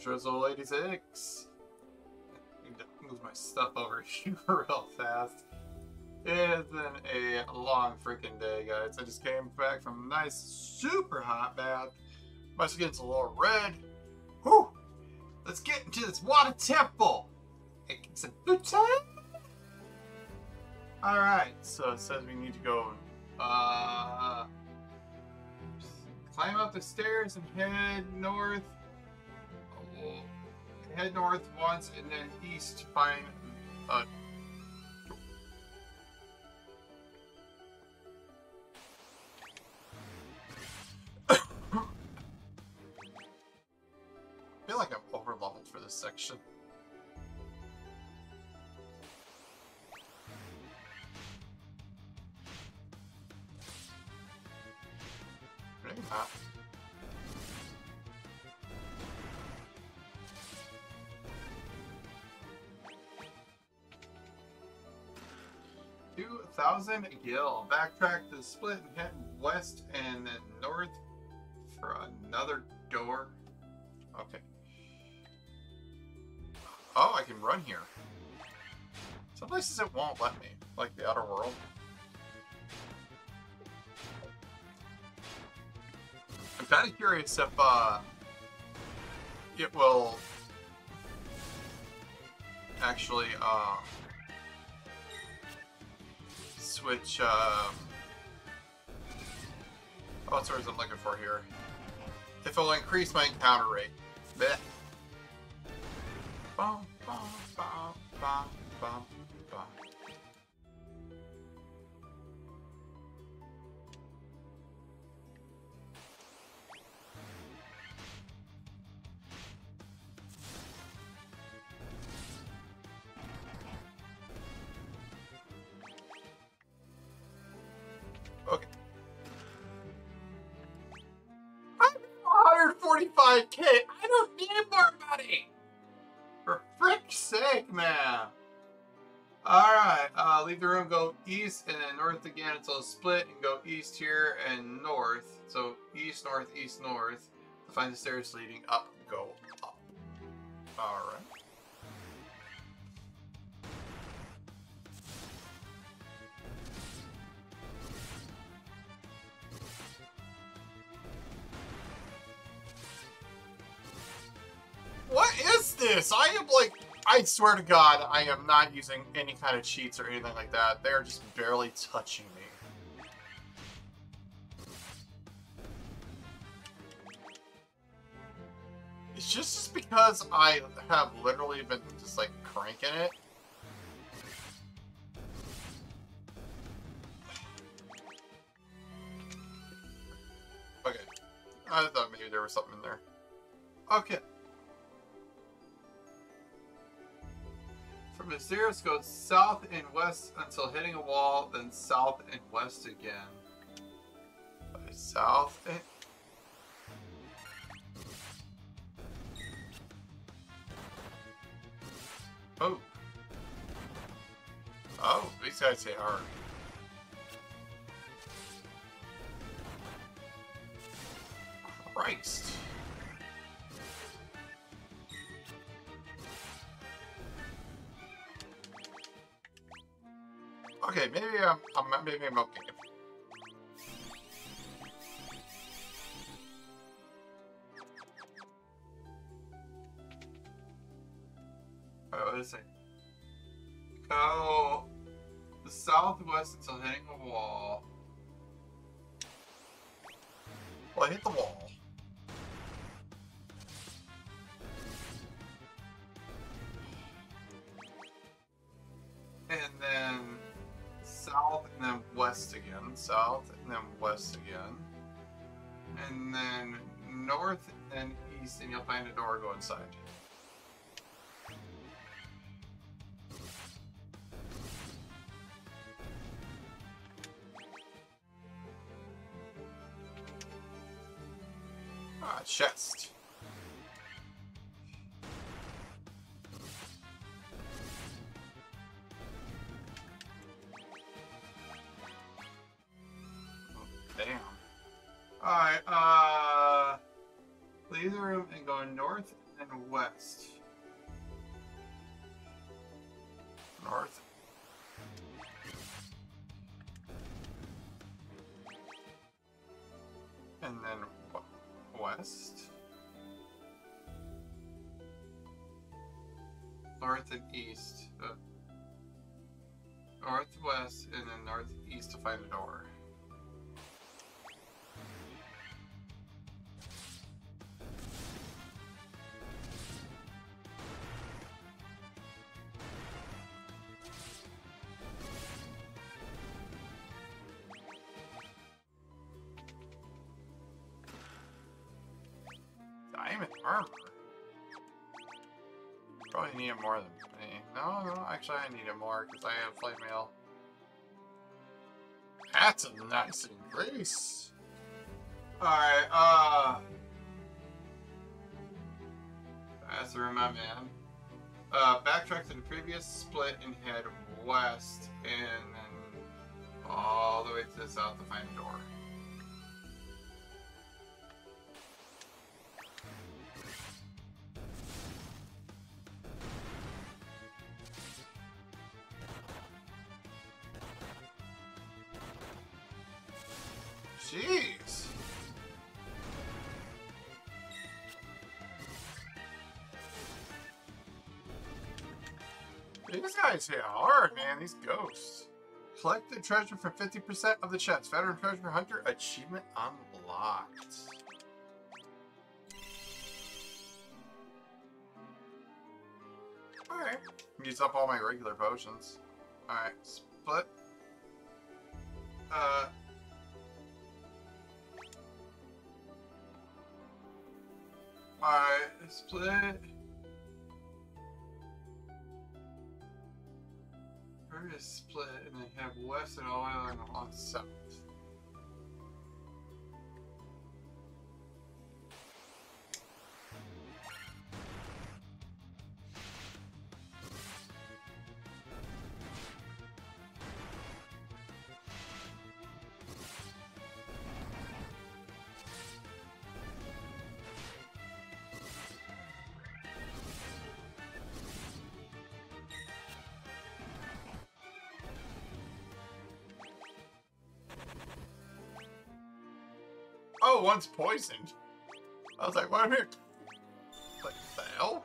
Drizzle 86. Move my stuff over here real fast. It has been a long freaking day, guys. I just came back from a nice, super hot bath. My skin's a little red. Whew! Let's get into this water temple. It's a time. Alright, so it says we need to go, uh, climb up the stairs and head north. Oh, head north once and then east to find a uh, I feel like I'm over leveled for this section. 2,000 gil. Backtrack to Split and head west and then north for another door. Okay. Oh, I can run here. Some places it won't let me, like the Outer World. I'm kind of curious if uh, it will actually uh, switch. Um, oh, what's the I'm looking for here? If it'll increase my encounter rate. Blech. Bum, bum, bum, bum, bum, east, north, east, north. To find the stairs leading up, go up. Alright. What is this? I am like, I swear to God, I am not using any kind of cheats or anything like that. They're just barely touching me. Just because I have literally been just like cranking it. Okay. I thought maybe there was something in there. Okay. From the stairs, go south and west until hitting a wall, then south and west again. South and... These guys hit hard. Christ. Okay, maybe I'm, I'm maybe I'm okay. I hit the wall. And then south and then west again. South and then west again. And then north and then east and you'll find a door go inside. North. And then west. North and east. Uh, northwest and then northeast to find a door. Actually I need it more because I have flame mail. That's a nice increase. Alright, uh... That's the room I'm in. Uh, backtrack to the previous split and head west, and then all the way to the south to find a door. Guys hit hard, man. These ghosts. Collect the treasure for 50% of the chest. Veteran Treasure Hunter achievement unlocked. Alright. Use up all my regular potions. Alright, split. Uh, Alright, split. Where is split? And they have west and all the way along south. Oh, one's poisoned. I was like, what am I? What the hell?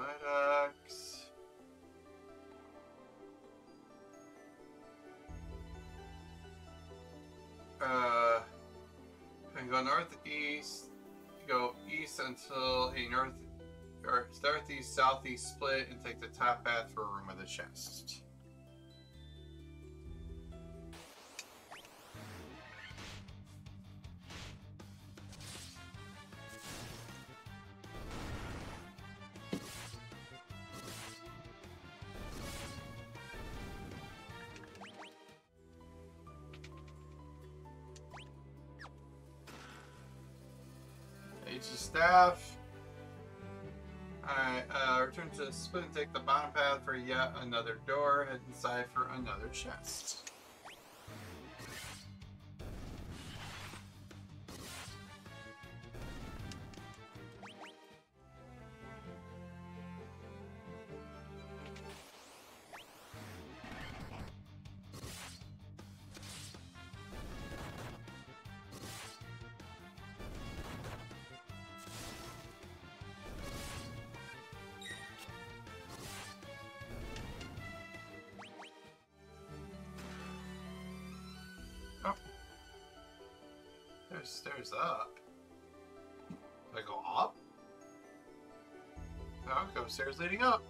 Side axe. uh, and go northeast, go east until a north or northeast southeast split and take the top path for a room with a chest. Another door. Head inside for another chest. stairs up. Do I go up? No, I go stairs leading up.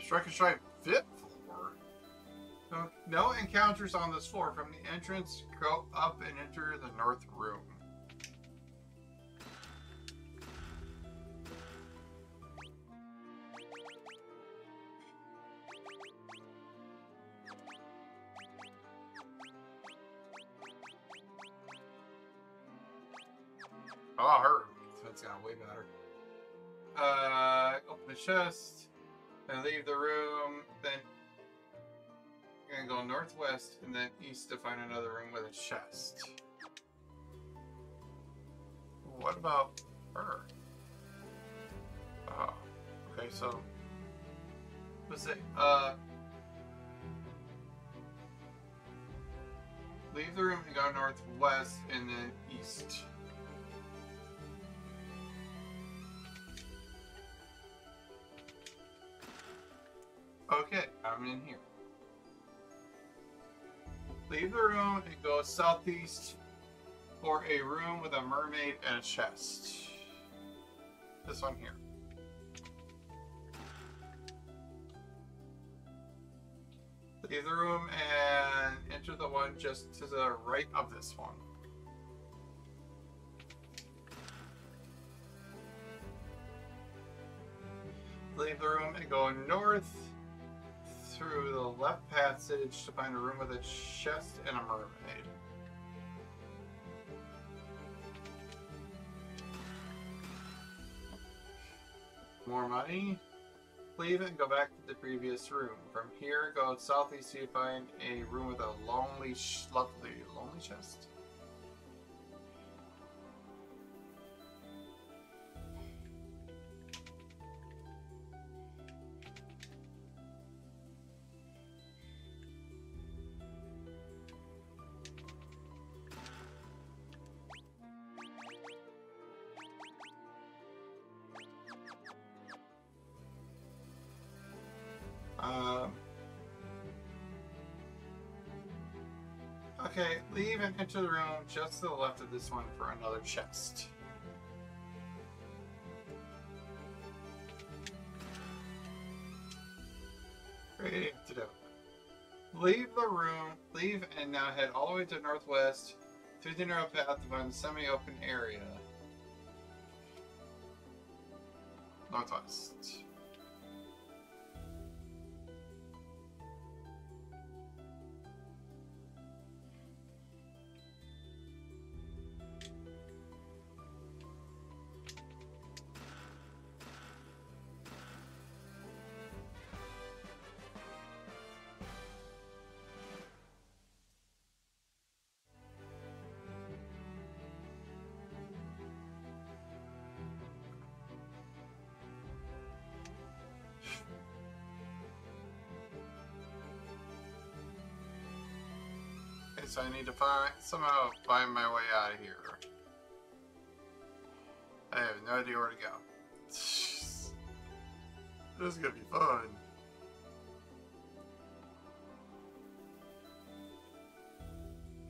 Strike and Stripe fifth floor. No, no encounters on this floor. From the entrance, go up and enter the north room. Oh, her. That's got way better. Uh, open the chest and leave the room. Then you're gonna go northwest and then east to find another room with a chest. What about her? Oh, okay. So let's say, uh, leave the room and go northwest and then east. Okay, I'm in here. Leave the room and go southeast for a room with a mermaid and a chest. This one here. Leave the room and enter the one just to the right of this one. Leave the room and go north through the left passage to find a room with a chest and a mermaid. More money. Leave and go back to the previous room. From here, go southeast to find a room with a lonely, lovely, lonely chest. Okay, leave and enter the room just to the left of this one for another chest. Great do. Leave the room, leave and now head all the way to northwest through the narrow path to find a semi-open area. Okay, so I need to find somehow find my way out of here. I have no idea where to go. This is gonna be fun.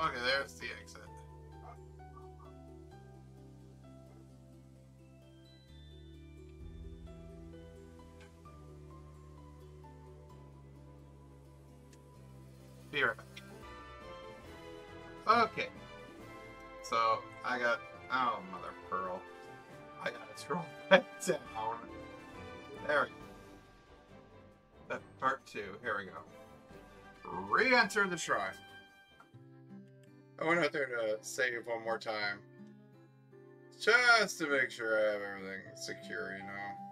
Okay, there's the exit. Be right back. Okay. So I got oh mother pearl. I gotta scroll back down. There we go. Part two. Here we go. Re-enter the shrine. I went out there to save one more time. Just to make sure I have everything secure, you know.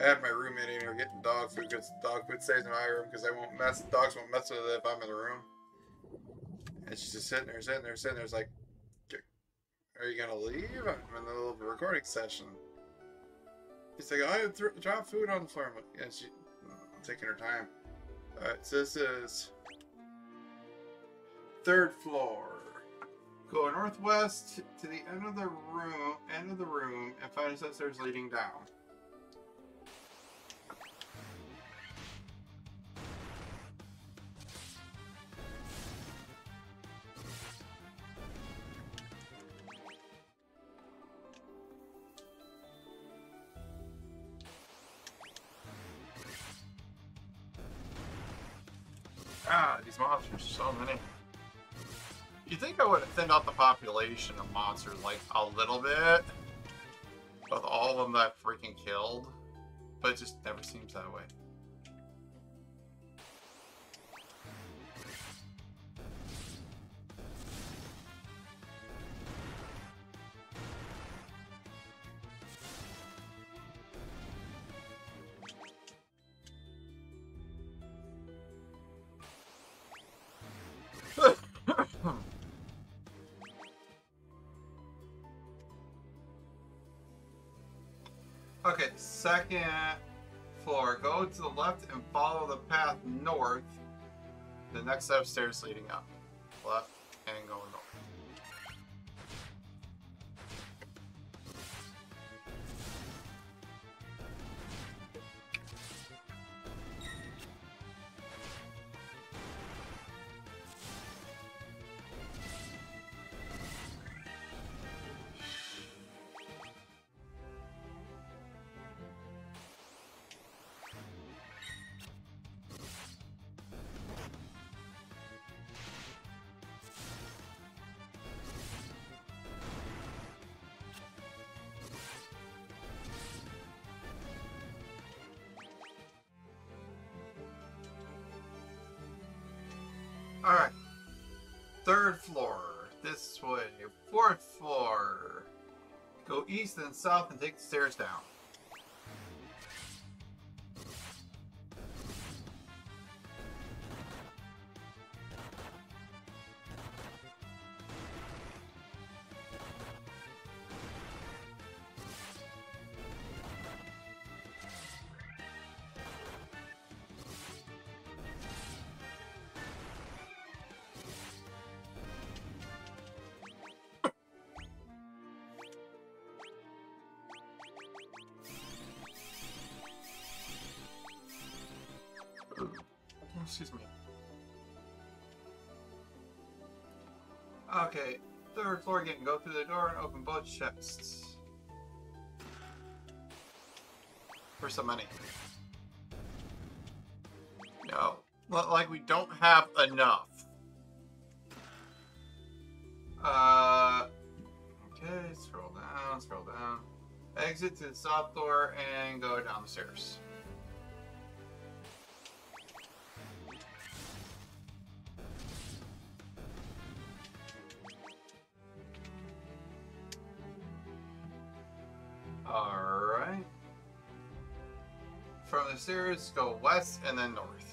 I had my roommate in here getting dog food because dog food stays in my room because I won't mess dogs won't mess with it if I'm in the room. And she's just sitting there, sitting there, sitting there. It's like, are you gonna leave? I'm in the a recording session. He's like, I th- dropped food on the floor, and she taking her time. Alright, so this is third floor. Go northwest to the end of the room, end of the room, and find a set stairs leading down. Population of monsters like a little bit? With all of them that I freaking killed? But it just never seems that way. Okay, second floor. Go to the left and follow the path north. The next set of stairs leading up. Alright. Third floor. This way. Fourth floor. Go east and south and take the stairs down. Excuse me. Okay, third floor again. Go through the door and open both chests. For some money. No. Like we don't have enough. Uh, okay, scroll down, scroll down. Exit to the south door and go down the stairs. Go west and then north.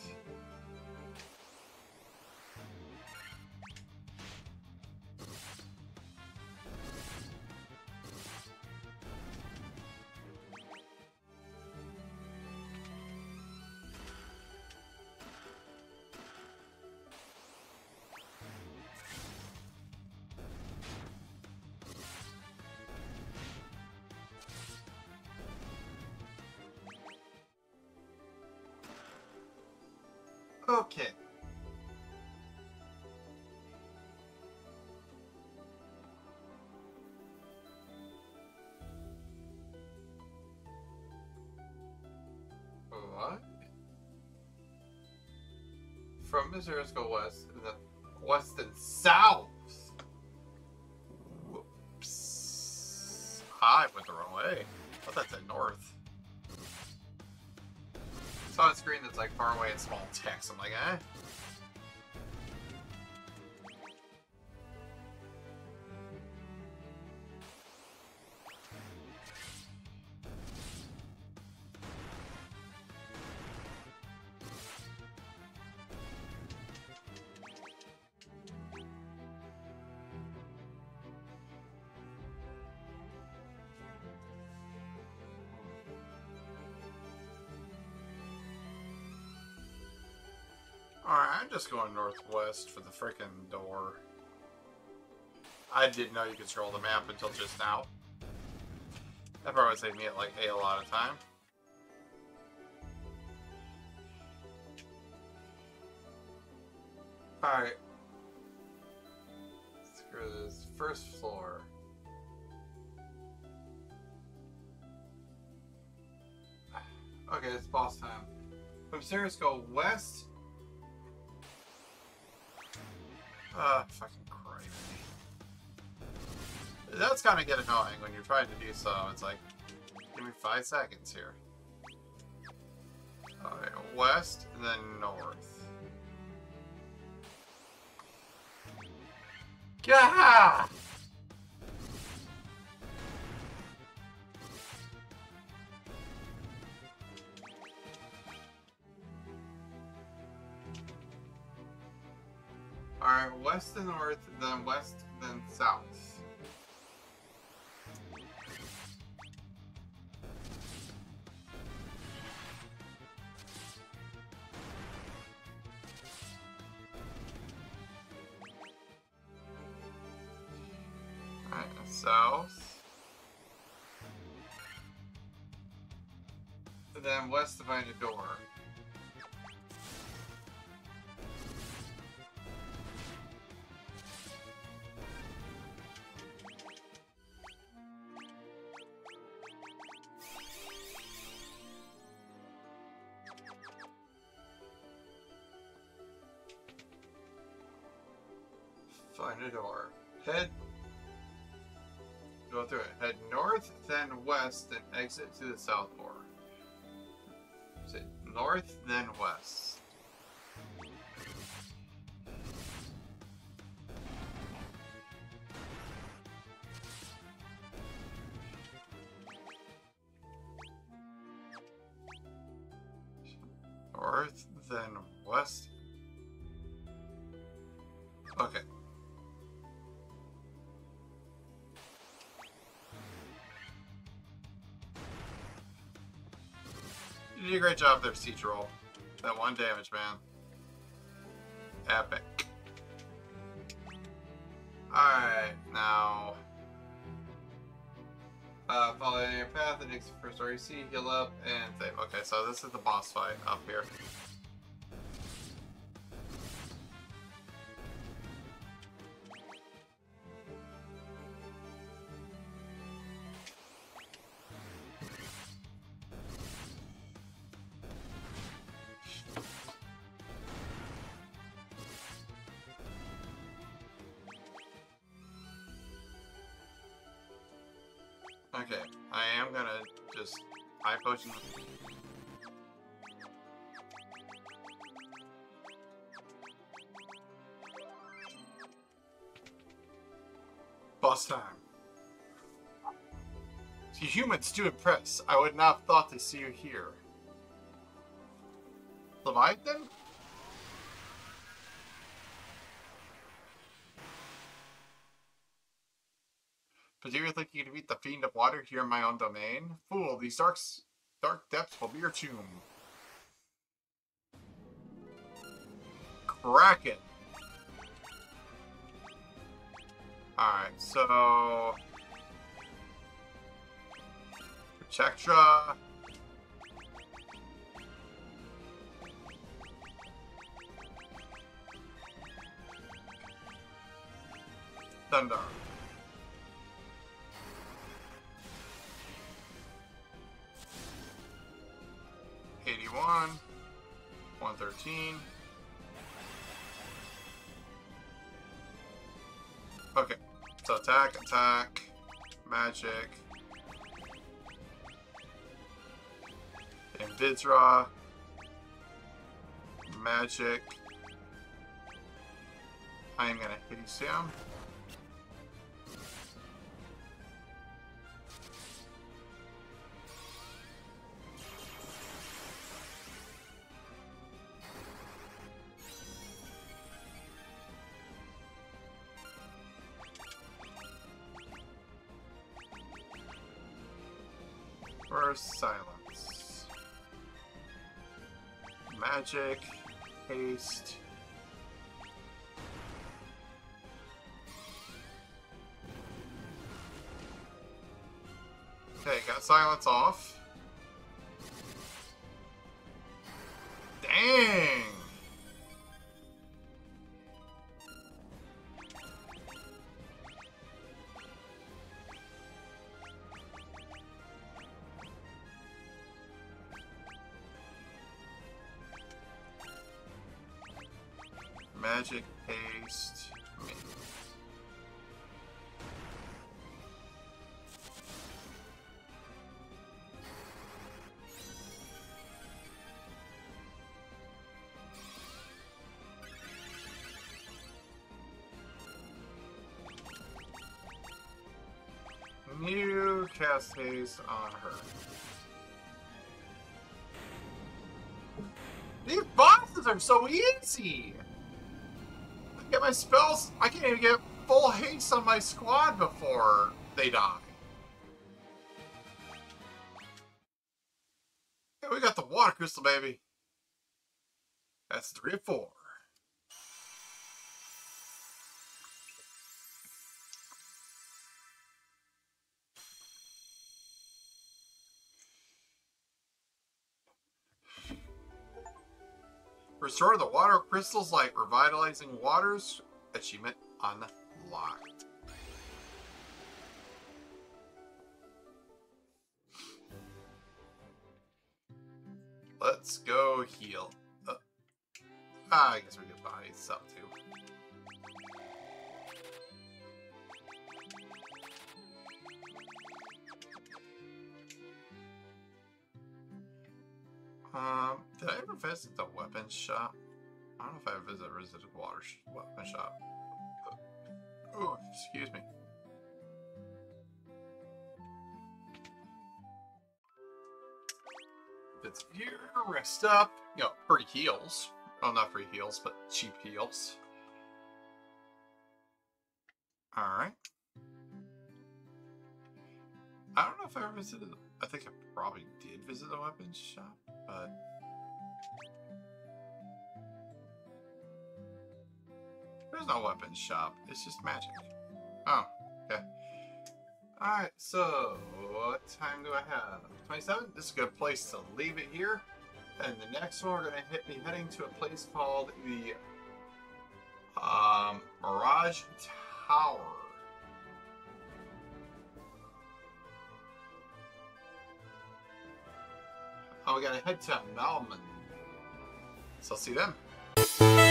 Okay. What? From Missouri, go west, and then west and south. Whoops. I went the wrong way. I thought that said north. Saw a screen that's like far away and small text. I'm like, eh. Just going northwest for the freaking door. I didn't know you could scroll the map until just now. That probably saved me at like a lot of time. Alright. Screw this. First floor. Okay, it's boss time. From stairs go west Uh, fucking Christ. That's kind of get annoying when you're trying to do so. It's like, give me five seconds here. Alright, west, and then north. Yeah! West and north, then west, then south. South. Then west find a door. West, then exit to the south. So north, then west. North, then west. Did a great job there, Siege Roll. That one damage, man. Epic. Alright, now... Uh, follow your path, and next first REC, heal up, and save. Okay, so this is the boss fight up here. Okay, I am gonna just high potion. Boss time. You humans do impress. I would not have thought to see you here. Leviathan? Do you can defeat the Fiend of Water here in my own domain? Fool, these dark, dark depths will be your tomb. Kraken. Alright, so... Protectra. Thunder. Eighty-one, one thirteen. Okay, so attack, attack, magic, Invisira, magic. I am gonna hit him. First silence. Magic, haste. Okay, got silence off. magic haste. I New cast haste on her. These bosses are so easy! My spells, I can't even get full haste on my squad before they die. Yeah, we got the water crystal, baby. That's three or four. Restore the water crystals like revitalizing waters. Achievement unlocked. Let's go heal. Uh, ah, I guess we could buy stuff too. Um, did I ever visit the weapons shop? I don't know if I ever visited, water sh weapon shop. Oh, excuse me. It's here, rest up. You know, free heals. Oh, not free heals, but cheap heals. Alright. I don't know if I ever visited... I think I probably did visit the weapons shop, but... There's no weapons shop. It's just magic. Oh, okay. Alright, so what time do I have? 27? This is a good place to leave it here. And the next one, we're going to hit, be heading to a place called the um, Mirage Tower. We gotta head to Malman. So I'll see them.